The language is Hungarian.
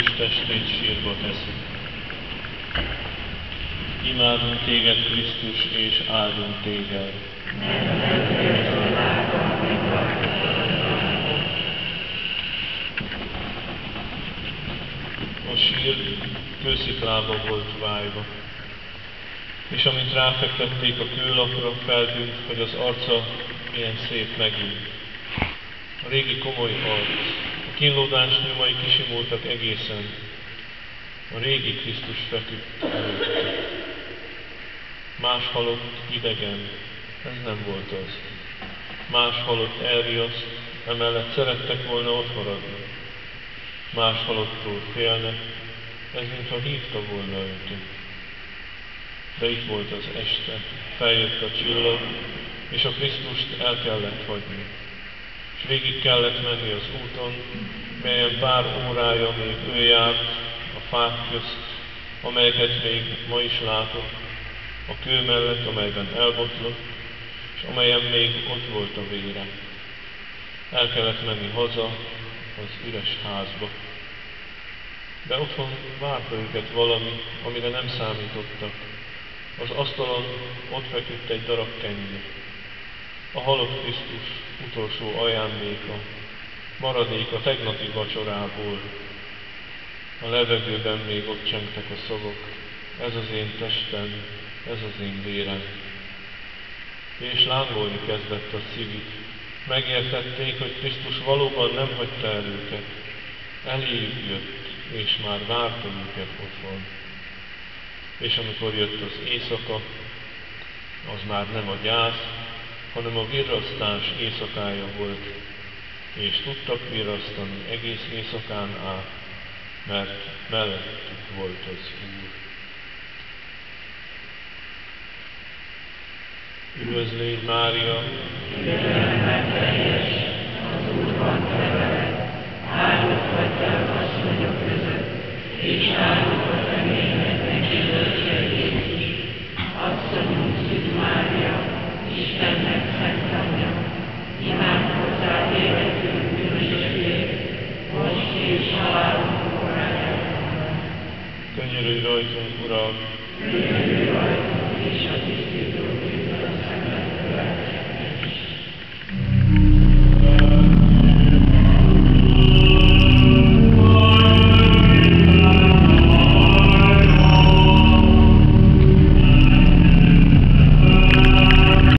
és testét sírba teszik. Imádunk téged, Krisztus, és áldunk téged. A sír kősziklába volt vájva, és amint ráfektették a kőlapra, feltűnt, hogy az arca milyen szép megint. A régi komoly arc, a kínlódás nyomai kisimultak egészen, a régi Krisztus feküdt előtte. Más halott idegen, ez nem volt az. Más halott elriaszt, emellett szerettek volna ott maradni. Más halottól félnek, ez mintha hívta volna őket. De itt volt az este, feljött a csillag, és a Krisztust el kellett hagyni. Végig kellett menni az úton, melyen pár órája még ő járt a fák közt, amelyeket még ma is látok, a kő mellett, amelyben elbotlott, és amelyen még ott volt a vére. El kellett menni haza, az üres házba. De otthon várta őket valami, amire nem számítottak. Az asztalon ott feküdt egy darab kenyér. A halott Krisztus utolsó ajándéka, maradék a tegnapi vacsorából. A levegőben még ott csengtek a szavak. Ez az én testem, ez az én vérem. És lángolni kezdett a szívük. Megértették, hogy Krisztus valóban nem hagyta el őket. Eléjük jött, és már várta őket otthon. És amikor jött az éjszaka, az már nem a gyász, hanem a virrasztás éjszakája volt, és tudtak virrasztani egész éjszakán át, mert mellettük volt az Úr. Üdvözl légy, Mária! Kegyelemmel teljes, az Úr van veled, áldott vagy te asszonyok között, és áldott миру и родину урок.